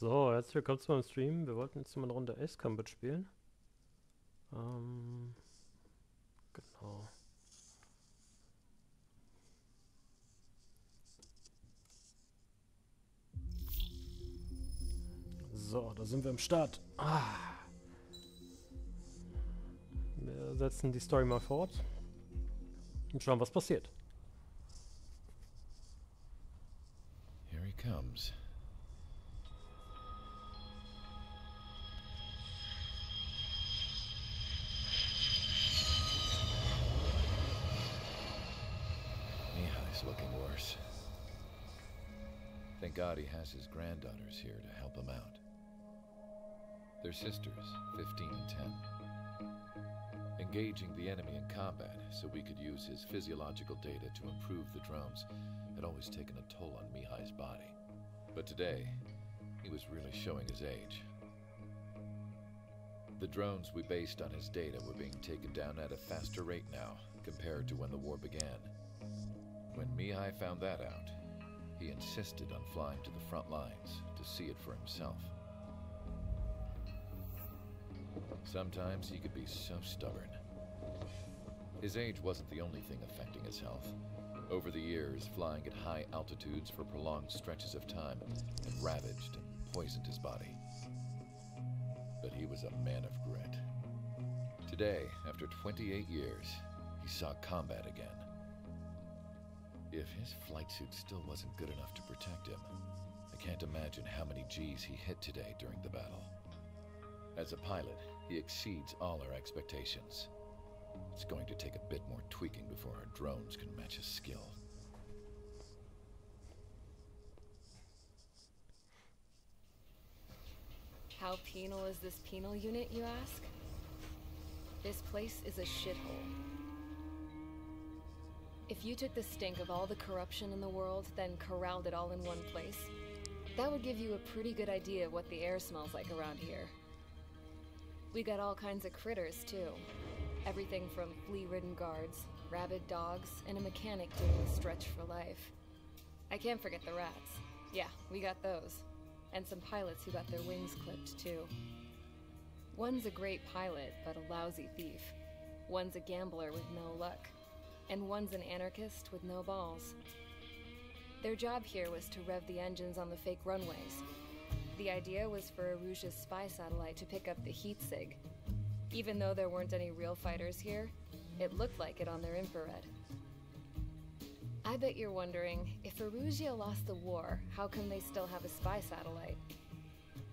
So, herzlich willkommen zu meinem Stream. Wir wollten jetzt mal eine Runde Ace Combat spielen. Ähm, genau. So, da sind wir im Start. Ah. Wir setzen die Story mal fort und schauen, was passiert. Here he comes. Has his granddaughters here to help him out. They're sisters, 15 and 10. Engaging the enemy in combat so we could use his physiological data to improve the drones had always taken a toll on Mihai's body. But today, he was really showing his age. The drones we based on his data were being taken down at a faster rate now compared to when the war began. When Mihai found that out, he insisted on flying to the front lines to see it for himself. Sometimes he could be so stubborn. His age wasn't the only thing affecting his health. Over the years, flying at high altitudes for prolonged stretches of time had ravaged and poisoned his body. But he was a man of grit. Today, after 28 years, he saw combat again. If his flight suit still wasn't good enough to protect him, I can't imagine how many G's he hit today during the battle. As a pilot, he exceeds all our expectations. It's going to take a bit more tweaking before our drones can match his skill. How penal is this penal unit, you ask? This place is a shithole. If you took the stink of all the corruption in the world, then corralled it all in one place, that would give you a pretty good idea of what the air smells like around here. We got all kinds of critters, too. Everything from flea-ridden guards, rabid dogs, and a mechanic doing a stretch for life. I can't forget the rats. Yeah, we got those. And some pilots who got their wings clipped, too. One's a great pilot, but a lousy thief. One's a gambler with no luck. And one's an anarchist with no balls. Their job here was to rev the engines on the fake runways. The idea was for Erusea's spy satellite to pick up the heat sig. Even though there weren't any real fighters here, it looked like it on their infrared. I bet you're wondering, if Erusea lost the war, how come they still have a spy satellite?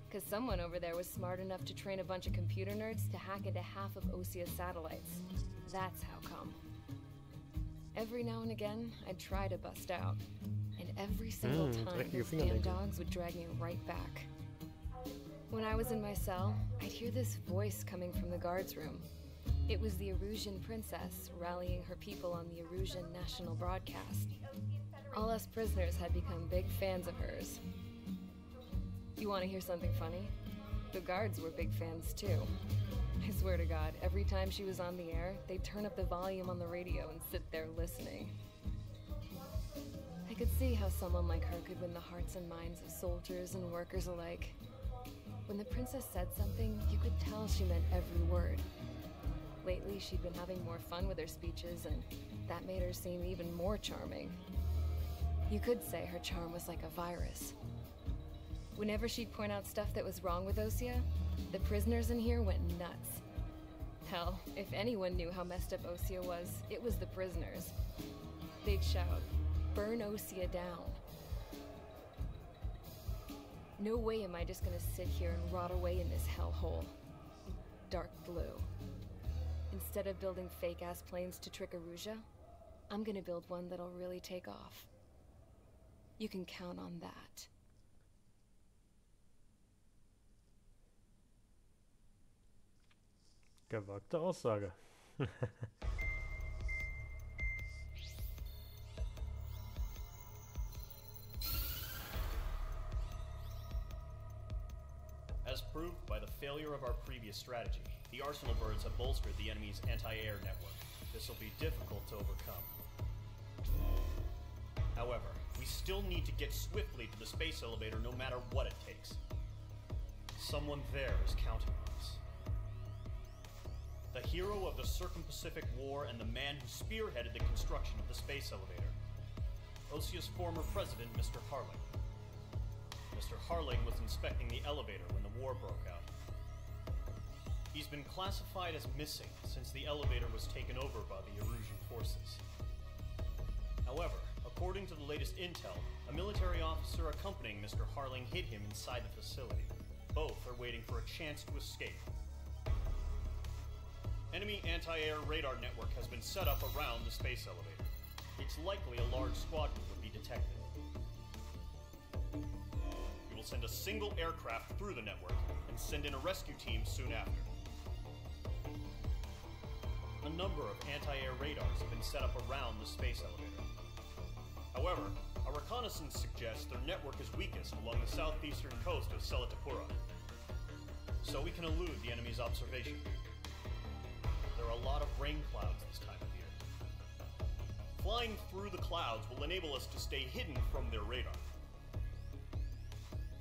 Because someone over there was smart enough to train a bunch of computer nerds to hack into half of Osea's satellites. That's how come. Every now and again, I'd try to bust out. And every single Mm, time, those damn dogs would drag me right back. When I was in my cell, I'd hear this voice coming from the guards room. It was the Erusian princess rallying her people on the Erusian national broadcast. All us prisoners had become big fans of hers. You want to hear something funny? The guards were big fans too. I swear to God, every time she was on the air, they'd turn up the volume on the radio and sit there listening. I could see how someone like her could win the hearts and minds of soldiers and workers alike. When the princess said something, you could tell she meant every word. Lately, she'd been having more fun with her speeches, and that made her seem even more charming. You could say her charm was like a virus. Whenever she'd point out stuff that was wrong with Osea, the prisoners in here went nuts. Hell, if anyone knew how messed up Osea was, it was the prisoners. They'd shout, Burn Osea down. No way am I just gonna sit here and rot away in this hellhole. Dark blue. Instead of building fake ass planes to trick Erusea, I'm gonna build one that'll really take off. You can count on that. Gewagte Aussage. As proved by the failure of our previous strategy, the Arsenal birds have bolstered the enemy's anti-air network. This will be difficult to overcome. However, we still need to get swiftly to the space elevator no matter what it takes. Someone there is counting on us. The hero of the Circum-Pacific War and the man who spearheaded the construction of the space elevator. OSEA's former president, Mr. Harling. Mr. Harling was inspecting the elevator when the war broke out. He's been classified as missing since the elevator was taken over by the Erusian forces. However, according to the latest intel, a military officer accompanying Mr. Harling hid him inside the facility. Both are waiting for a chance to escape. Enemy anti-air radar network has been set up around the space elevator. It's likely a large squadron would be detected. We will send a single aircraft through the network and send in a rescue team soon after. A number of anti-air radars have been set up around the space elevator. However, our reconnaissance suggests their network is weakest along the southeastern coast of Selatapura, so we can elude the enemy's observation. A lot of rain clouds this time of year. Flying through the clouds will enable us to stay hidden from their radar.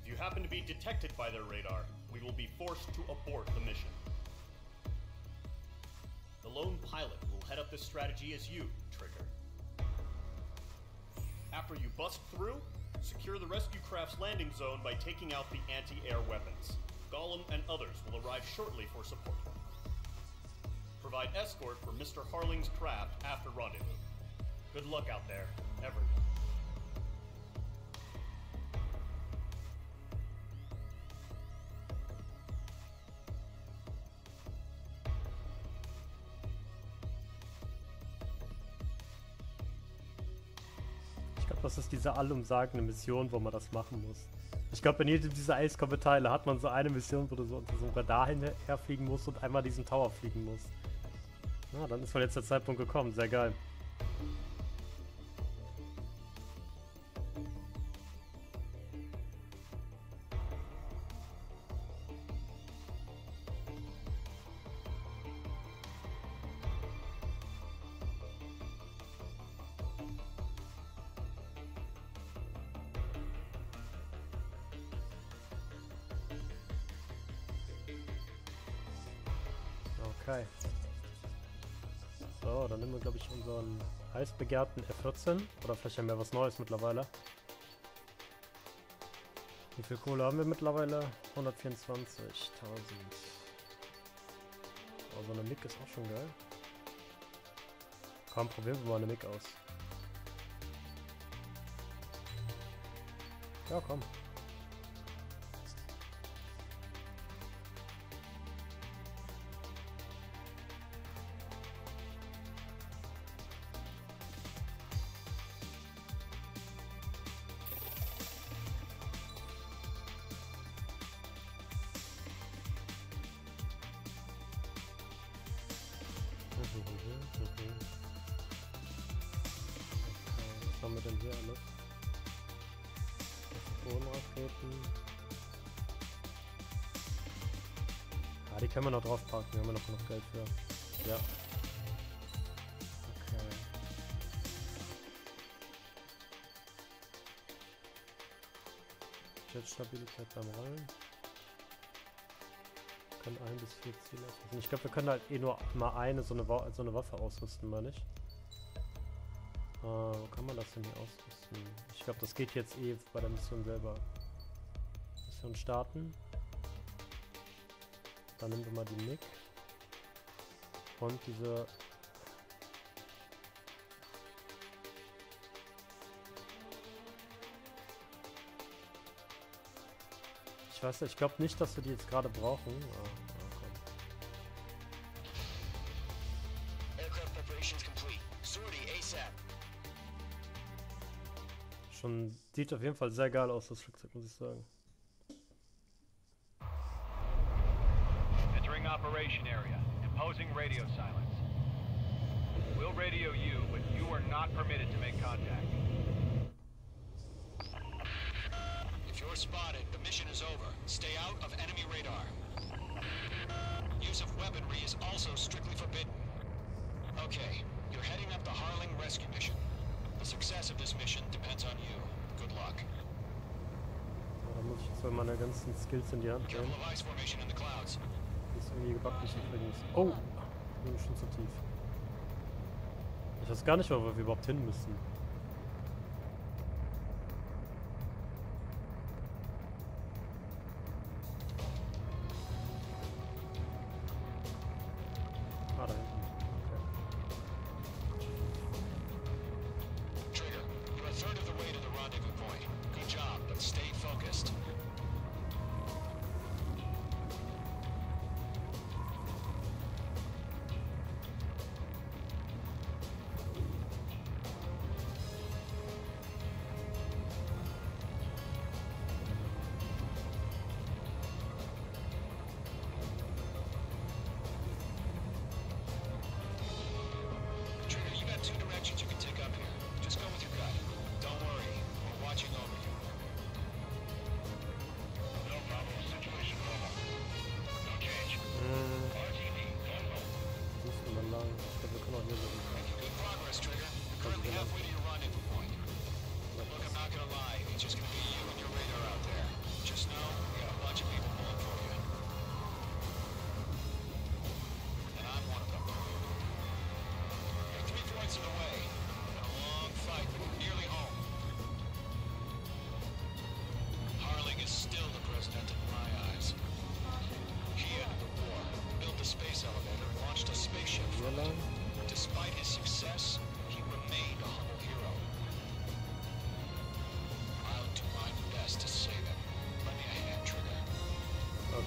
If you happen to be detected by their radar, we will be forced to abort the mission. The lone pilot will head up this strategy as you, Trigger. After you bust through, secure the rescue craft's landing zone by taking out the anti-air weapons. Golem and others will arrive shortly for support. Provide escort for Mr. Harling's craft after rendezvous. Good luck out there, everyone. Ich glaube, das ist diese allumsagende Mission, wo man das machen muss. Ich glaube, in jedem dieser Ace-Combat-Teile hat man so eine Mission, wo du so unter so einem Radar hinterherfliegen musst und einmal diesen Tower fliegen musst. Na, dann ist wohl jetzt der Zeitpunkt gekommen. Sehr geil. Heißbegehrten F14. Oder vielleicht haben wir was Neues mittlerweile. Wie viel Kohle haben wir mittlerweile? 124.000. Oh, so eine MIG ist auch schon geil. Komm, probieren wir mal eine MIG aus. Ja, komm. Wir noch draufpacken, wir haben noch genug Geld für. Ja. Okay. Jetstabilität beim Rollen. Können ein bis vier Ziele ausrüsten. Ich glaube, wir können halt eh nur mal eine so eine, so eine Waffe ausrüsten, meine ich. Äh, wo kann man das denn hier ausrüsten? Ich glaube, das geht jetzt eh bei der Mission selber. Mission starten. Dann nehmen wir mal die MIG. Und diese... Ich weiß nicht, ich glaube nicht, dass wir die jetzt gerade brauchen. Ah, ah. Schon sieht auf jeden Fall sehr geil aus, das Flugzeug, muss ich sagen. radar. Use of weaponry is also strictly forbidden. Okay, you're heading up the Harling rescue mission. The success of this mission depends on you. Good luck. Da muss ich jetzt mal meine ganzen Skills in die Hand nehmen. Die ist irgendwie gebacken übrigens. Oh! Ich bin schon zu tief. Ich weiß gar nicht, wo wir überhaupt hin müssen.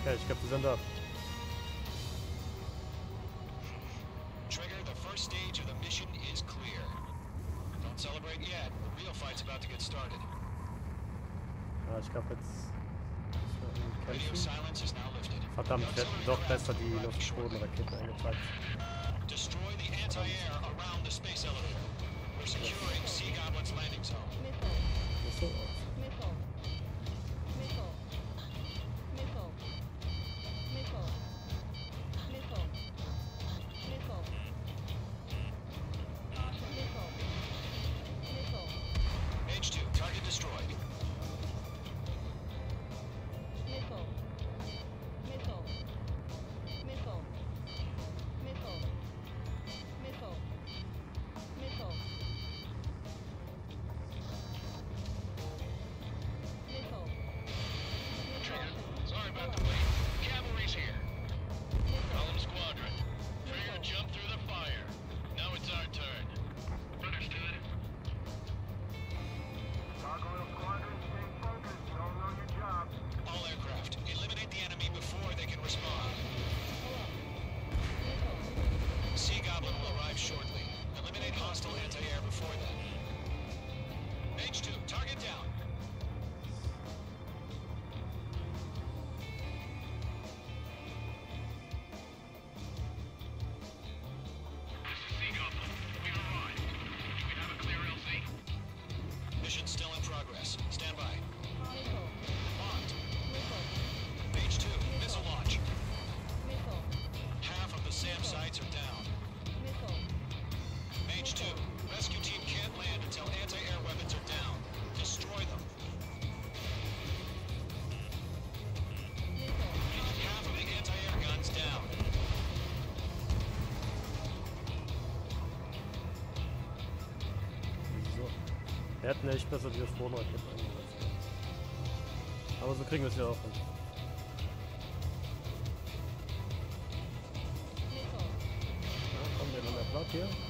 Okay, ich glaube, wir sind da. Trigger, the first stage of the mission is clear. Don't celebrate yet. The real fight's about to get started. Ja, ich glaube jetzt. Verdammt, wir hätten doch besser die Luft-Boden-Raketen eingezeigt. Wir hätten echt besser die Sphonraketen eingesetzt. Aber so kriegen wir es ja auch hin. Ja, kommen wir in der Platt hier.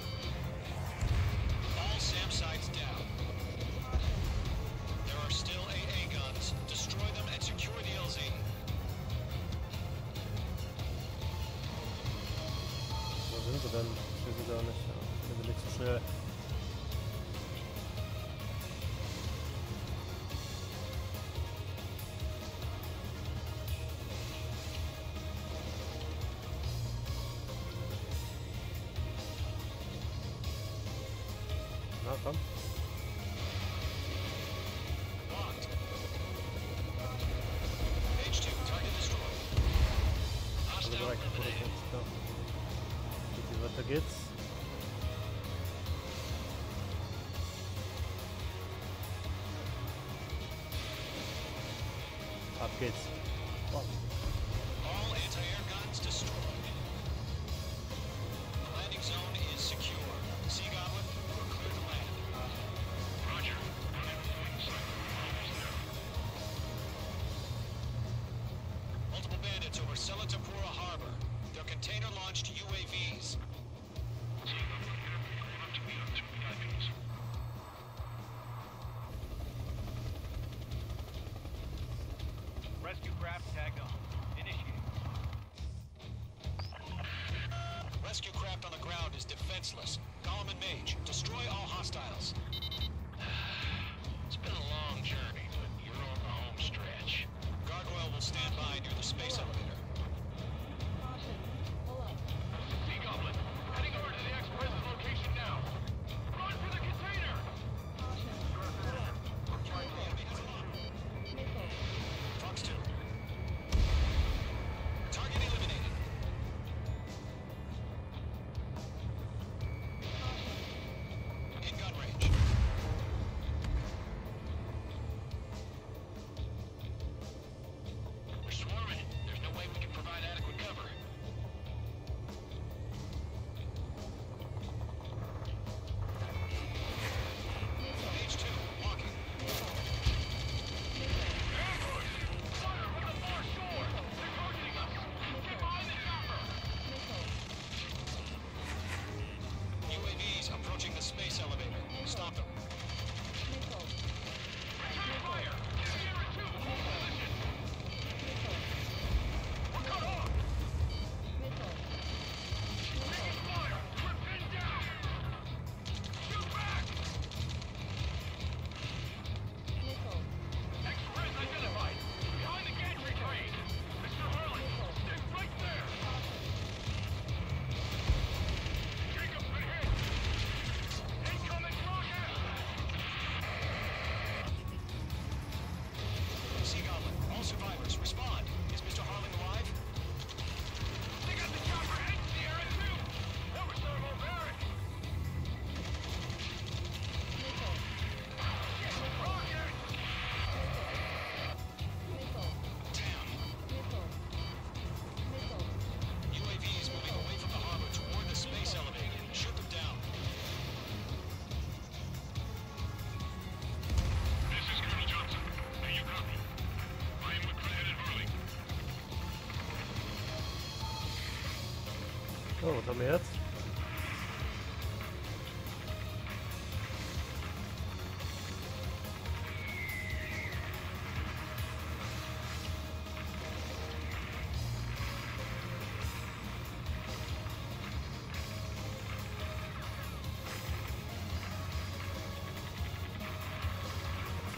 So, was haben wir jetzt?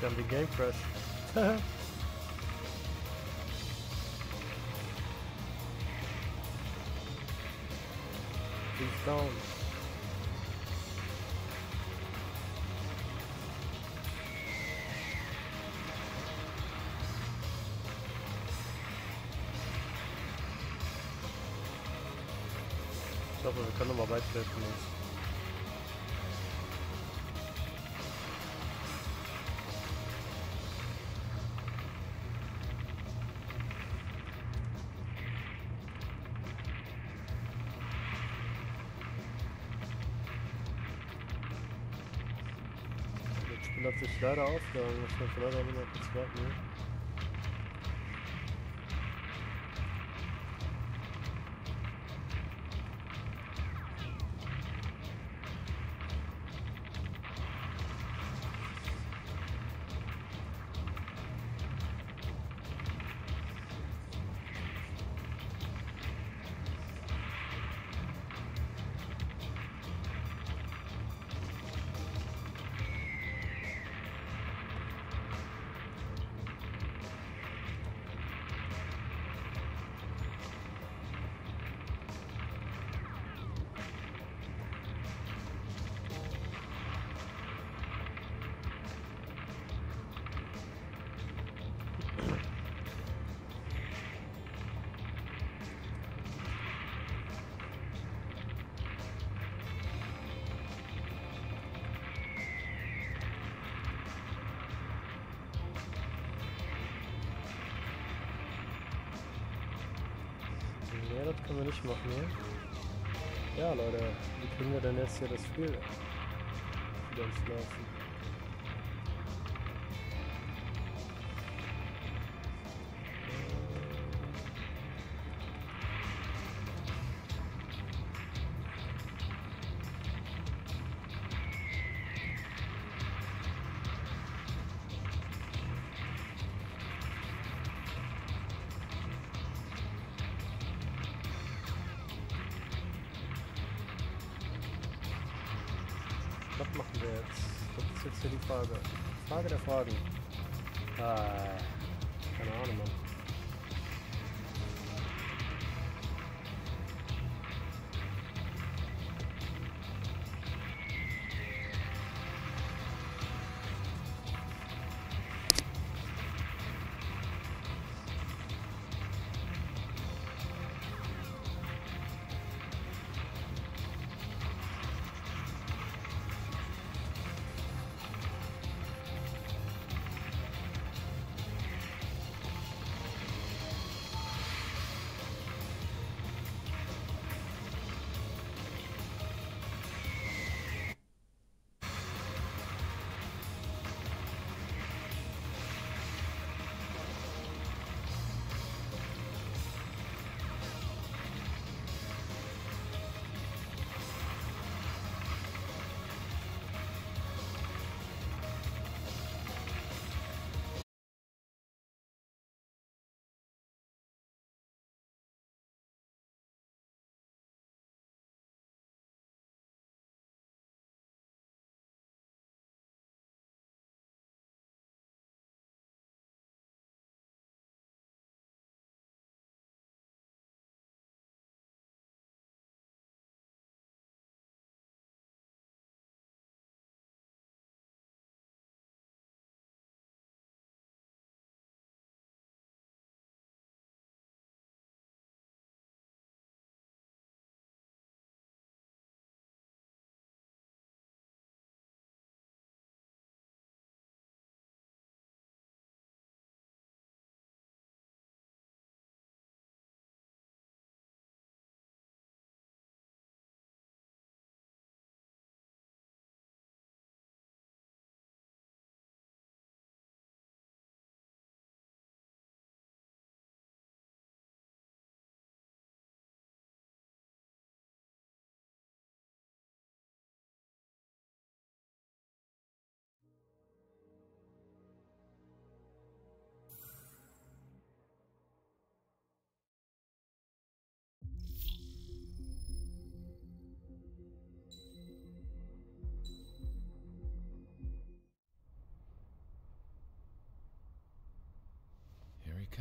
Gonna be game crush. down. Ich hoffe, wir können nochmal weit treffen. hat sich leider Aufgaben. Das kann leider niemanden zweiten. Ne, das können wir nicht machen, ne? Ja, Leute, wie kriegen wir denn jetzt hier das Spiel wieder ins Laufen?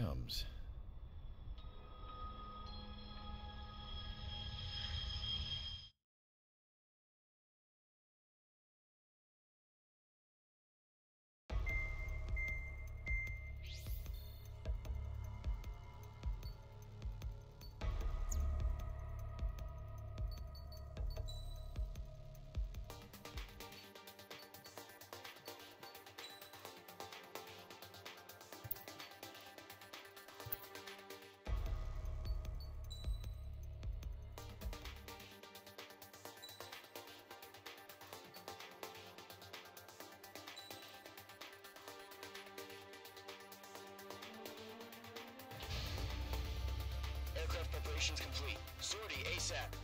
comes. Aircraft preparations complete. Sortie ASAP.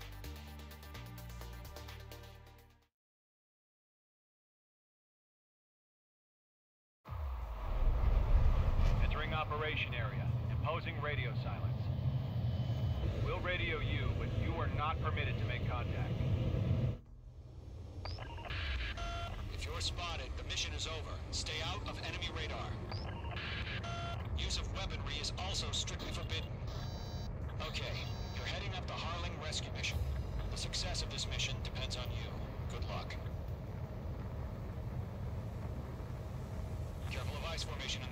formation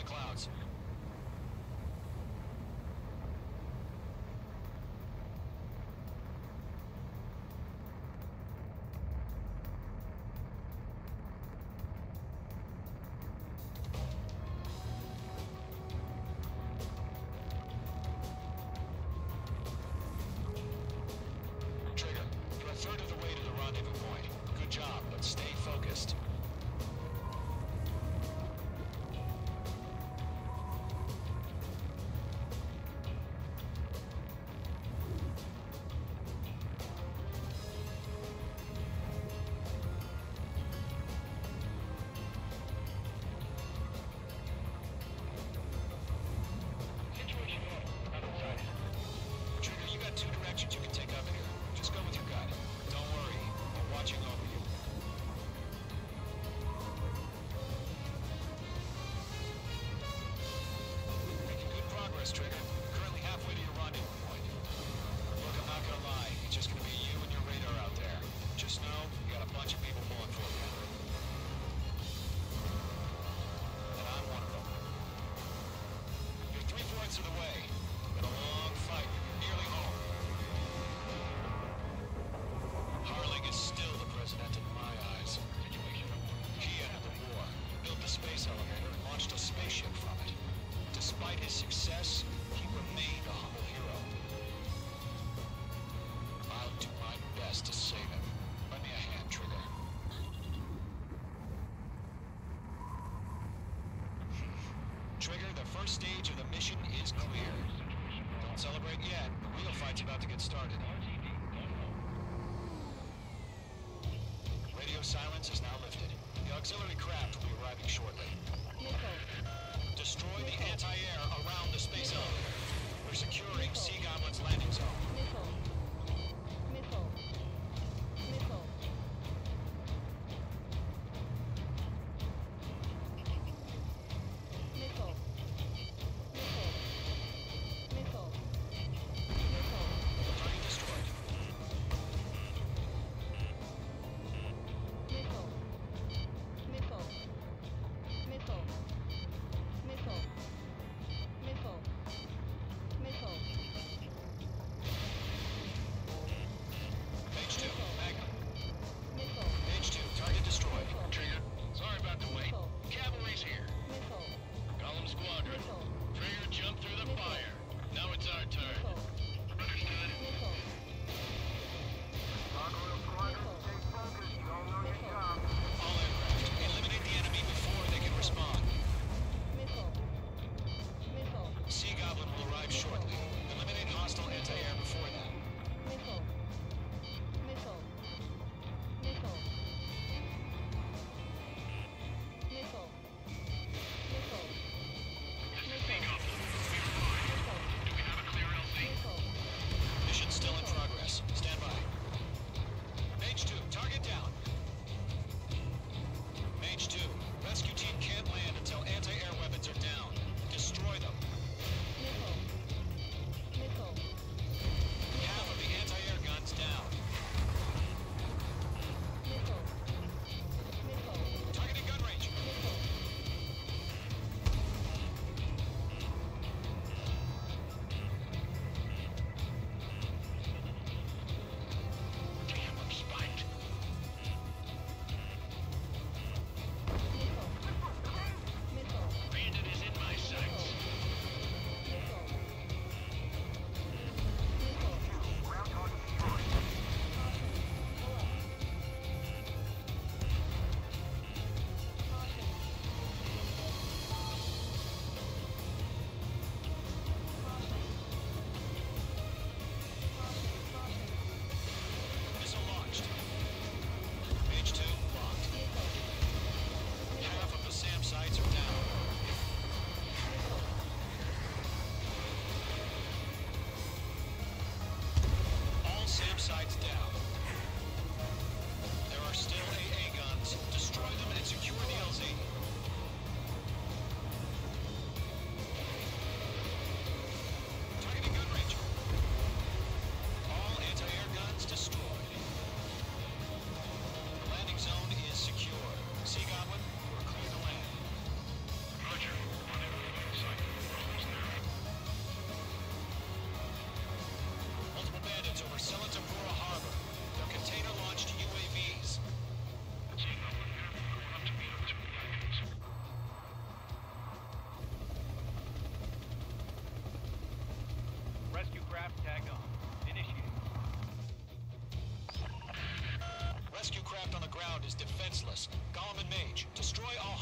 first stage of the mission is clear. Don't celebrate yet. The real fight's about to get started. defenseless. Golem and Mage, destroy all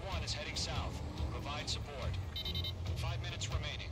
1 is heading south. Provide support. Five minutes remaining.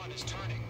one is turning.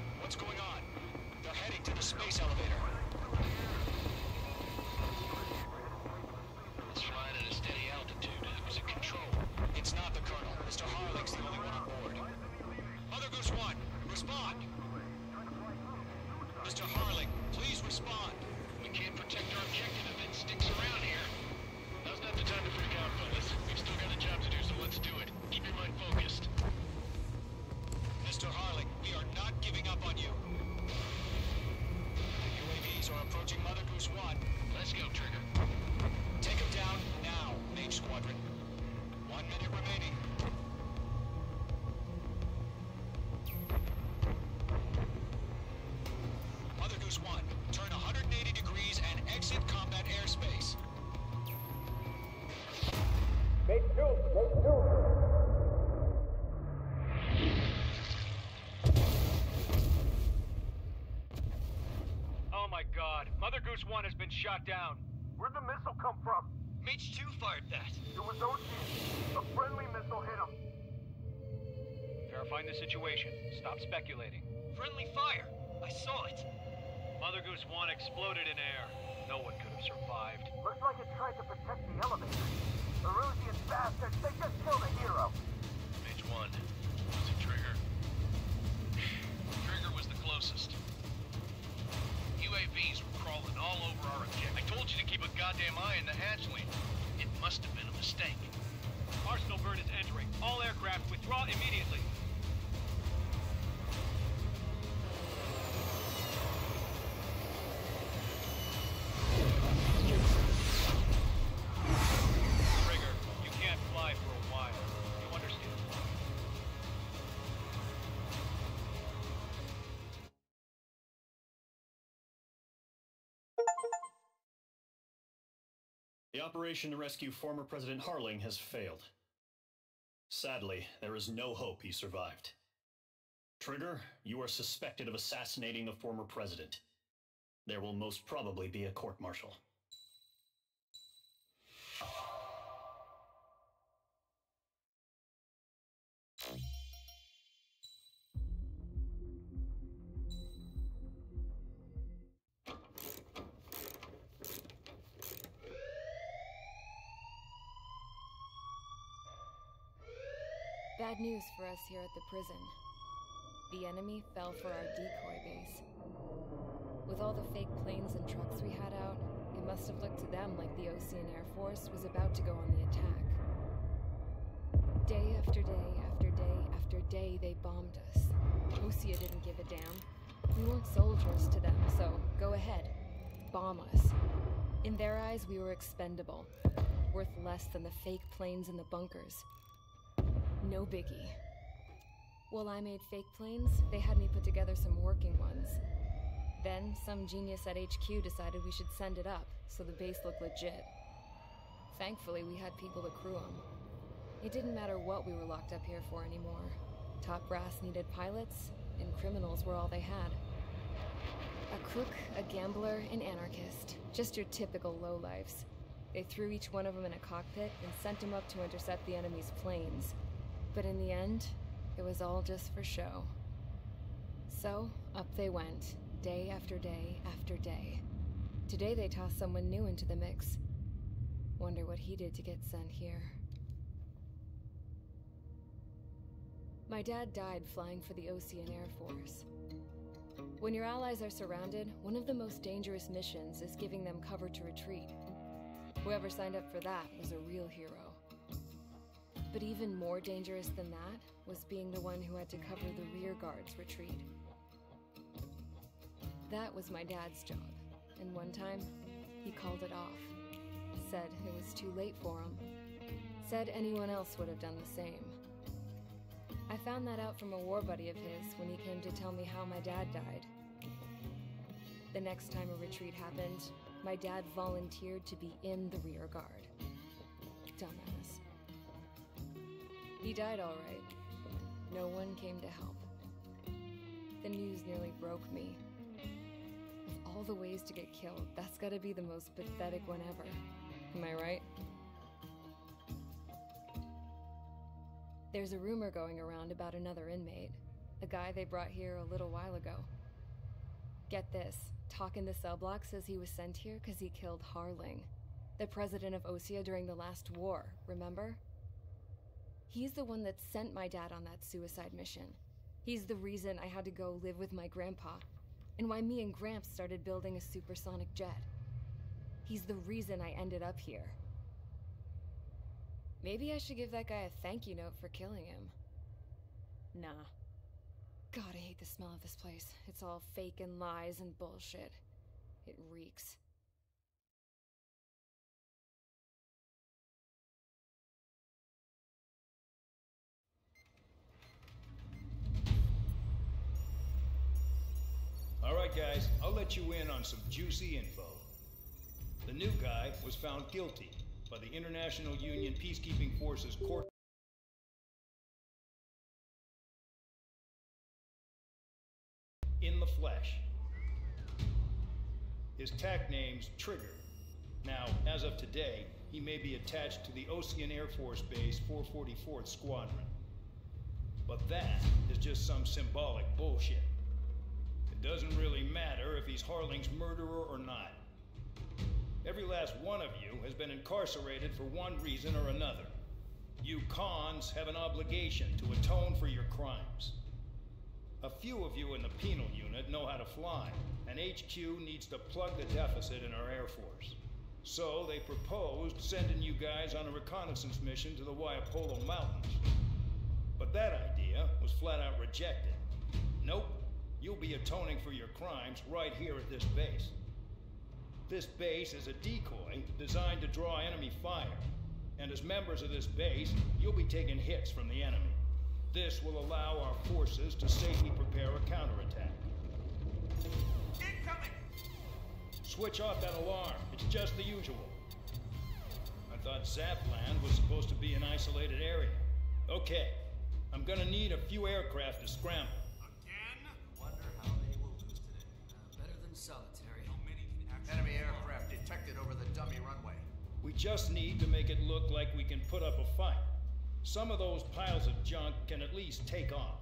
shot down. Where'd the missile come from? Mage 2 fired that. It was OG. A friendly missile hit him. Verifying the situation. Stop speculating. Friendly fire. I saw it. Mother Goose 1 exploded in air. No one could have survived. Looks like it tried to protect the elevator. Erusian bastards, they just killed a hero. Mage 1, was the Trigger? Trigger was the closest. UAVs were crawling all over our objective. I told you to keep a goddamn eye on the hatchling. It must have been a mistake. Arsenal bird is entering. All aircraft withdraw immediately. The operation to rescue former President Harling has failed. Sadly, there is no hope he survived. Trigger, you are suspected of assassinating the former president. There will most probably be a court news for us here at the prison. The enemy fell for our decoy base. With all the fake planes and trucks we had out, it must have looked to them like the Osean Air Force was about to go on the attack. Day after day after day after day, they bombed us. Osea didn't give a damn. We weren't soldiers to them, so go ahead. Bomb us. In their eyes, we were expendable. Worth less than the fake planes in the bunkers. No biggie. While I made fake planes, they had me put together some working ones. Then, some genius at HQ decided we should send it up, so the base looked legit. Thankfully, we had people to crew them. It didn't matter what we were locked up here for anymore. Top brass needed pilots, and criminals were all they had. A crook, a gambler, an anarchist. Just your typical lowlifes. They threw each one of them in a cockpit and sent them up to intercept the enemy's planes. But in the end, it was all just for show. So, up they went, day after day after day. Today they tossed someone new into the mix. Wonder what he did to get sent here. My dad died flying for the Osean Air Force. When your allies are surrounded, one of the most dangerous missions is giving them cover to retreat. Whoever signed up for that was a real hero. But even more dangerous than that was being the one who had to cover the rear guard's retreat. That was my dad's job, and one time, he called it off. Said it was too late for him. Said anyone else would have done the same. I found that out from a war buddy of his when he came to tell me how my dad died. The next time a retreat happened, my dad volunteered to be in the rear guard. Dumbass. He died all right. No one came to help. The news nearly broke me. Of all the ways to get killed, that's gotta be the most pathetic one ever. Am I right? There's a rumor going around about another inmate. A guy they brought here a little while ago. Get this Talk in the cell block says he was sent here because he killed Harling, the president of Osea during the last war, remember? He's the one that sent my dad on that suicide mission. He's the reason I had to go live with my grandpa, and why me and Gramps started building a supersonic jet. He's the reason I ended up here. Maybe I should give that guy a thank you note for killing him. Nah. God, I hate the smell of this place. It's all fake and lies and bullshit. It reeks. All right, guys, I'll let you in on some juicy info. The new guy was found guilty by the International Union Peacekeeping Forces court. In the flesh. His TAC name's Trigger. Now, as of today, he may be attached to the Osean Air Force Base 444th Squadron. But that is just some symbolic bullshit. It doesn't really matter if he's Harling's murderer or not. Every last one of you has been incarcerated for one reason or another. You cons have an obligation to atone for your crimes. A few of you in the penal unit know how to fly, and HQ needs to plug the deficit in our Air Force. So they proposed sending you guys on a reconnaissance mission to the Waiapolo Mountains. But that idea was flat out rejected. Nope, you'll be atoning for your crimes right here at this base. This base is a decoy designed to draw enemy fire. And as members of this base, you'll be taking hits from the enemy. This will allow our forces to safely prepare a counterattack. Incoming! Switch off that alarm. It's just the usual. I thought Zapland was supposed to be an isolated area. Okay, I'm gonna need a few aircraft to scramble. Solitary. How many can actually Enemy aircraft detected over the dummy runway. We just need to make it look like we can put up a fight. Some of those piles of junk can at least take off.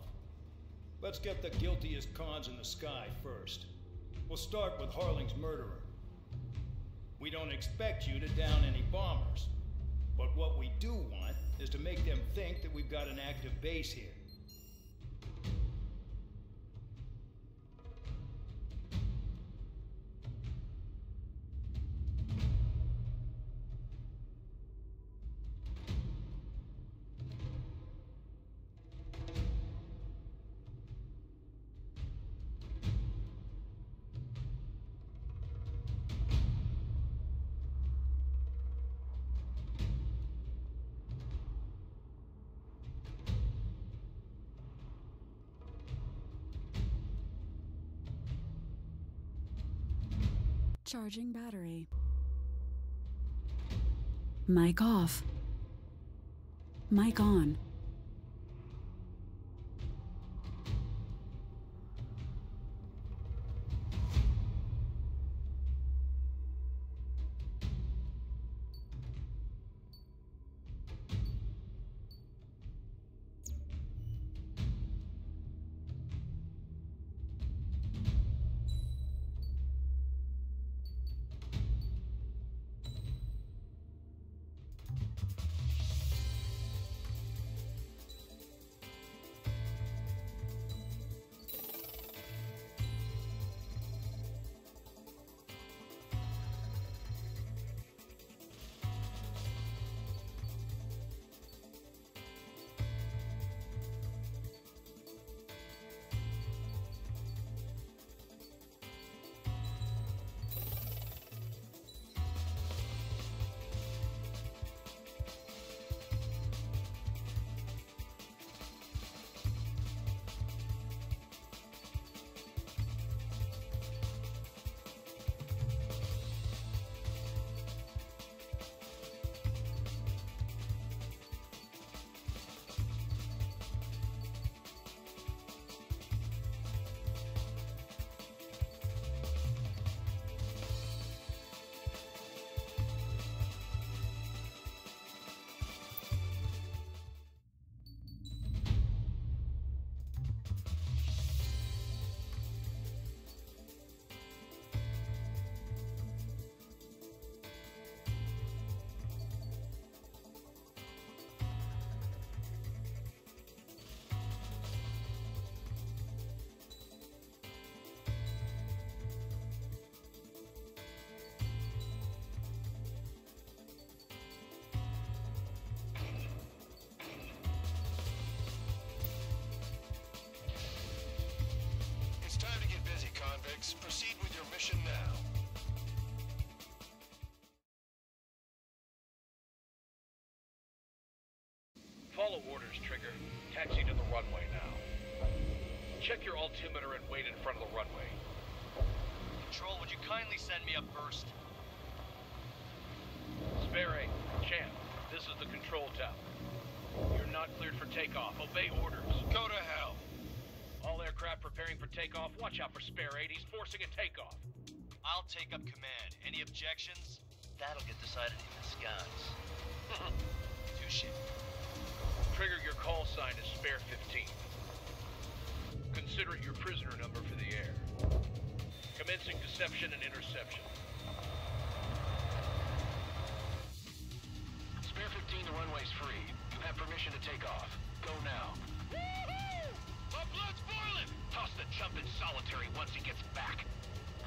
Let's get the guiltiest cons in the sky first. We'll start with Harling's murderer. We don't expect you to down any bombers. But what we do want is to make them think that we've got an active base here. Charging battery. Mic off. Mic on. Follow orders, Trigger. Taxi to the runway now. Check your altimeter and wait in front of the runway. Control, would you kindly send me up first? Spare eight. Champ, this is the control tower. You're not cleared for takeoff. Obey orders. Go to hell. All aircraft preparing for takeoff. Watch out for Spare 8. He's forcing a takeoff. I'll take up command. Any objections? That'll get decided in the skies. Touche. Trigger your call sign as Spare 15. Consider it your prisoner number for the air. Commencing deception and interception. Spare 15 the runway's free. You have permission to take off. Go now. My blood's boiling! Toss the chump in solitary once he gets back.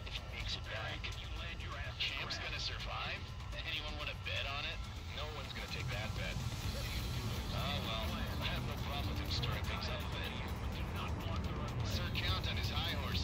If he makes it back, you land your ass. Champ's gonna survive? Anyone wanna bet on it? No one's gonna take that bet. Oh, well, I have no problem with him stirring things up a bit. Sir Count on his high horse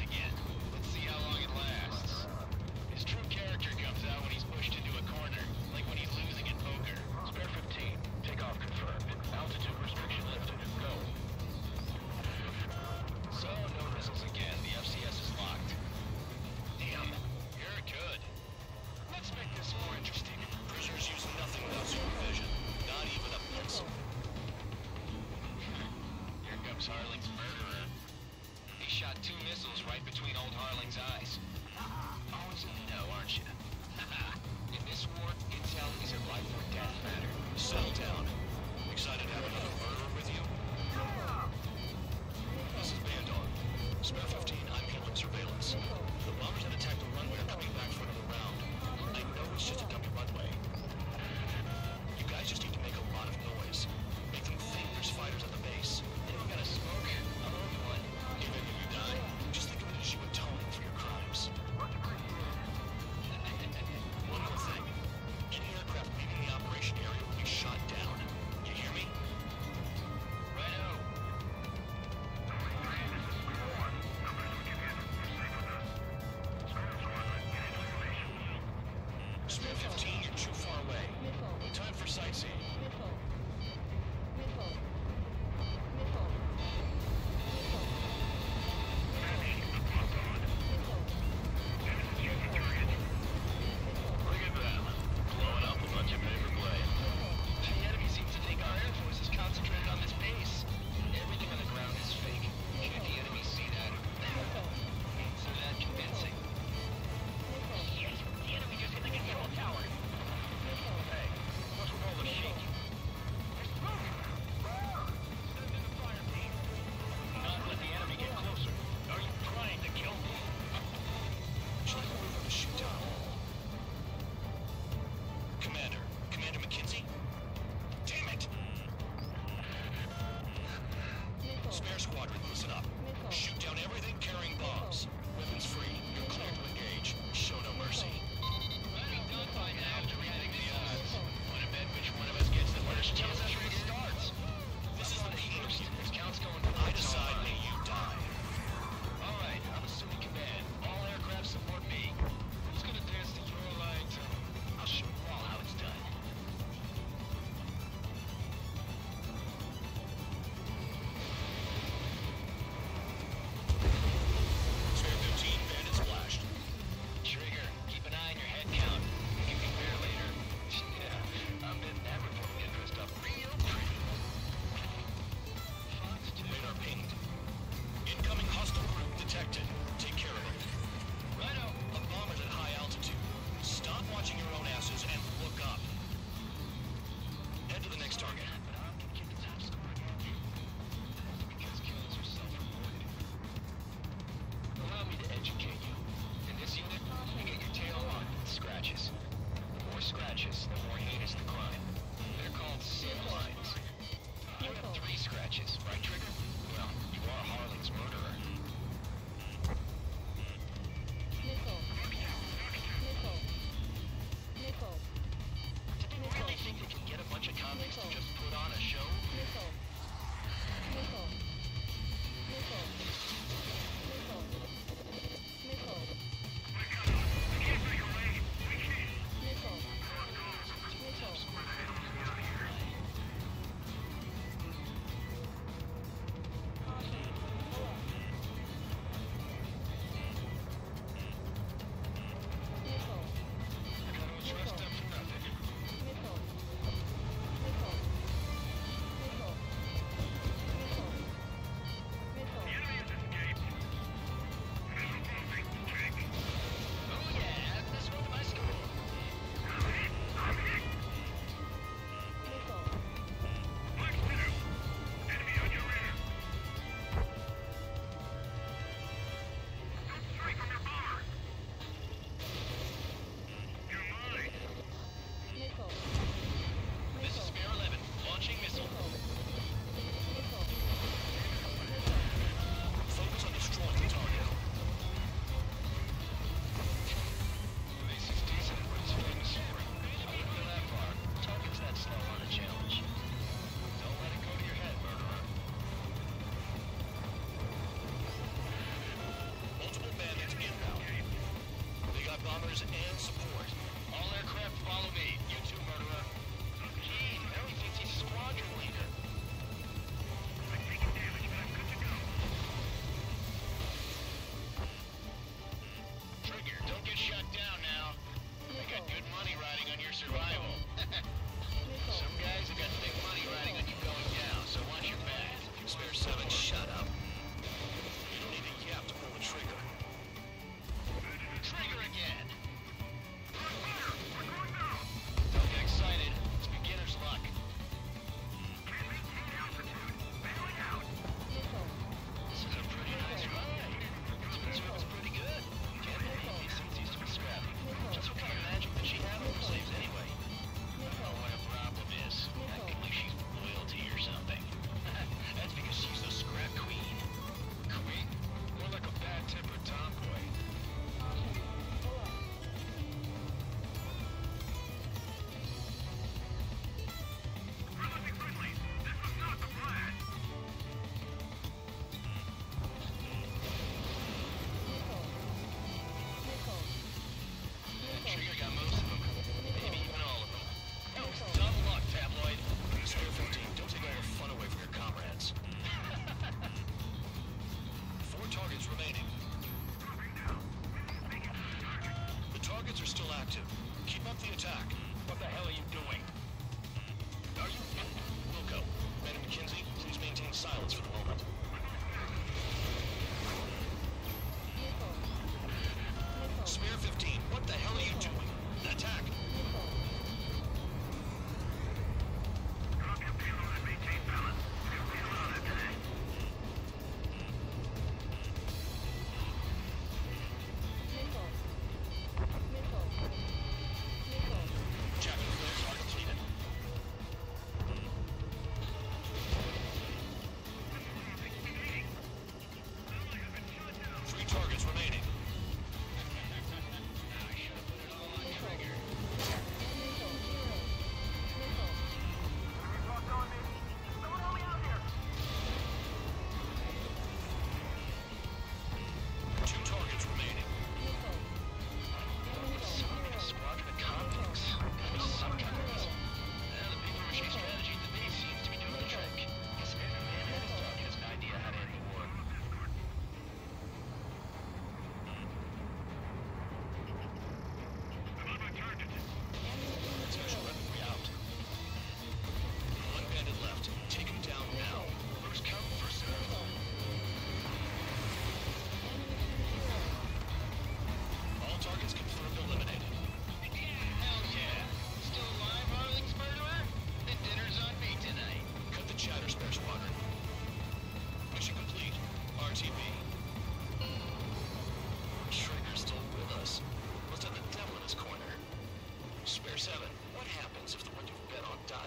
Spin 15, you're too far away. Time for sightseeing.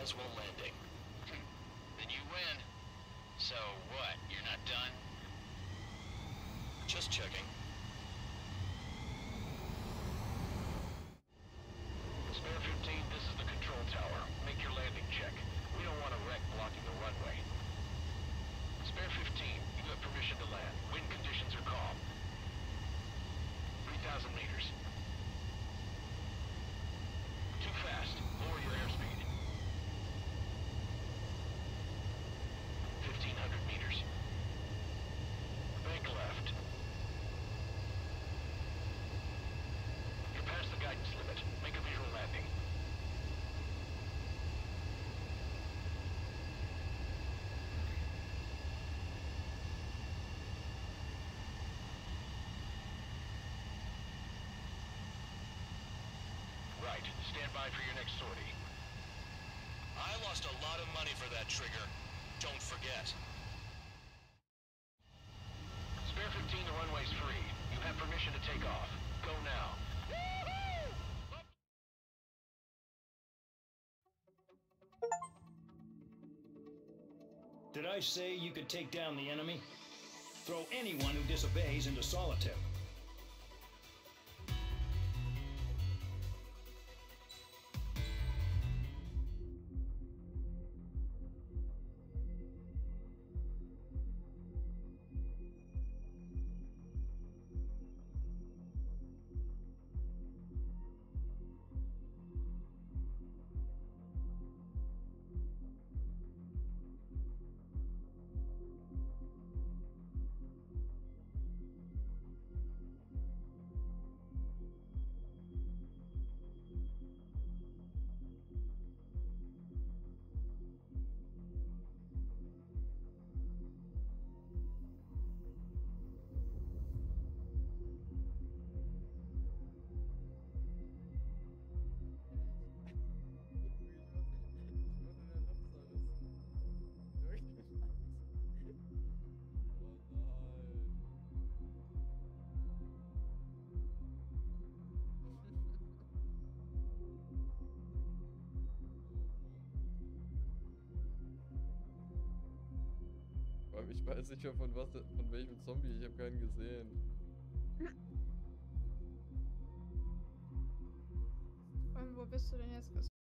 Bet on dies while landing? Then you win. So what? You're not done? Just checking. Spare 15, this is the control tower. Make your landing check. We don't want a wreck blocking the runway. Spare 15, you have permission to land. Wind conditions are calm. 3,000 meters. Too fast. Lower your airspeed. 1,500 meters. Bank left. You're past the guidance limit. Make a visual landing. Right. For your next sortie. I lost a lot of money for that trigger. Don't forget. Spare 15, the runway's free. You have permission to take off. Go now. Did I say you could take down the enemy? Throw anyone who disobeys into solitary. Mehr von was, von welchem Zombie, ich habe keinen gesehen. Allem, wo bist du denn jetzt?